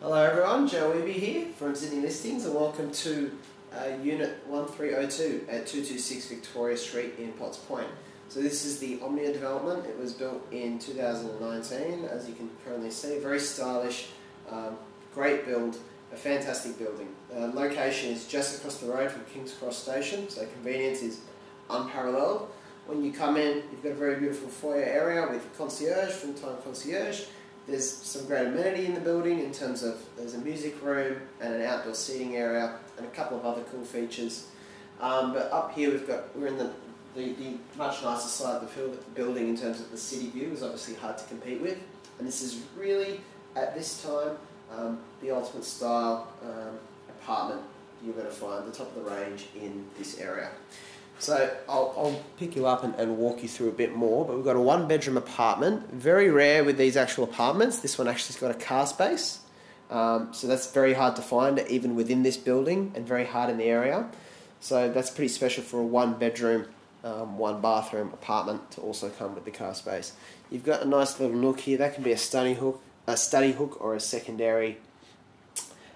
Hello everyone, Joe Weeby here from Sydney Listings and welcome to uh, Unit 1302 at 226 Victoria Street in Potts Point. So this is the Omnia development. It was built in 2019 as you can currently see. Very stylish, um, great build, a fantastic building. Uh, location is just across the road from King's Cross Station so convenience is unparalleled. When you come in you've got a very beautiful foyer area with concierge, full-time concierge there's some great amenity in the building in terms of there's a music room and an outdoor seating area and a couple of other cool features. Um, but up here we've got we're in the, the, the much nicer side of the building in terms of the city view is obviously hard to compete with, and this is really at this time um, the ultimate style um, apartment you're going to find the top of the range in this area. So I'll, I'll pick you up and, and, walk you through a bit more. But we've got a one bedroom apartment. Very rare with these actual apartments. This one actually's got a car space. Um, so that's very hard to find even within this building and very hard in the area. So that's pretty special for a one bedroom, um, one bathroom apartment to also come with the car space. You've got a nice little nook here. That can be a study hook, a study hook or a secondary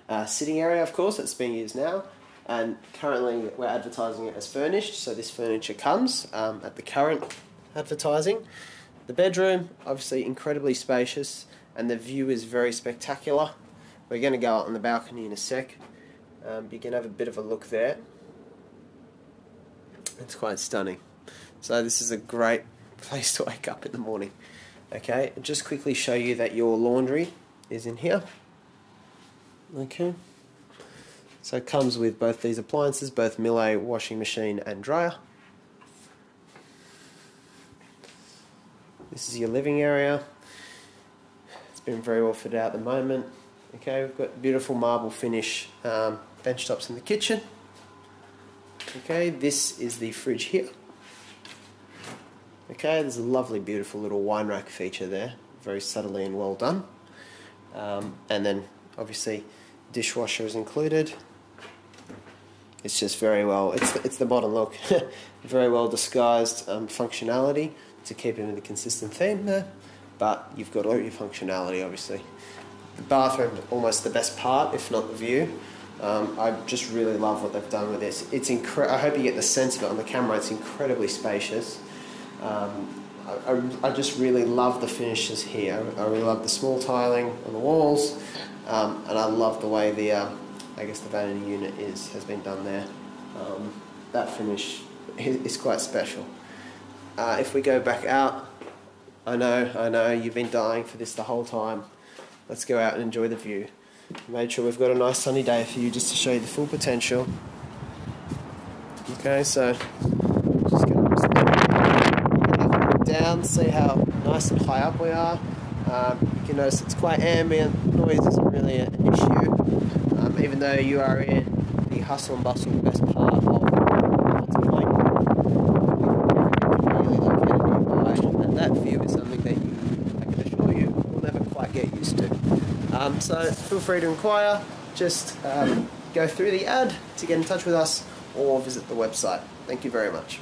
uh, sitting area, of course, that's being used now and currently we're advertising it as furnished so this furniture comes um, at the current advertising. The bedroom obviously incredibly spacious and the view is very spectacular. We're going to go out on the balcony in a sec. Um, you can have a bit of a look there. It's quite stunning. So this is a great place to wake up in the morning. Okay just quickly show you that your laundry is in here. Okay so it comes with both these appliances, both Miele washing machine and dryer. This is your living area. It's been very well fitted out at the moment. Okay, we've got beautiful marble finish um, bench tops in the kitchen. Okay, this is the fridge here. Okay, there's a lovely, beautiful little wine rack feature there, very subtly and well done. Um, and then, obviously, dishwasher is included it's just very well, it's the, it's the modern look, very well disguised um, functionality to keep it in a consistent theme there, but you've got all your functionality obviously. The bathroom, almost the best part, if not the view. Um, I just really love what they've done with this. It's incre- I hope you get the sense of it on the camera. It's incredibly spacious. Um, I, I, just really love the finishes here. I really love the small tiling on the walls, um, and I love the way the uh, I guess the vanity unit is has been done there. Um, that finish is quite special. Uh, if we go back out, I know, I know, you've been dying for this the whole time. Let's go out and enjoy the view. Made sure we've got a nice sunny day for you just to show you the full potential. Okay, so just to down, see how nice and high up we are. Um, you can notice it's quite ambient, noise isn't really an issue even though you are in the hustle and bustle best part of Point, really and that view is something that you, I can assure you, will never quite get used to. Um, so feel free to inquire, just um, go through the ad to get in touch with us or visit the website. Thank you very much.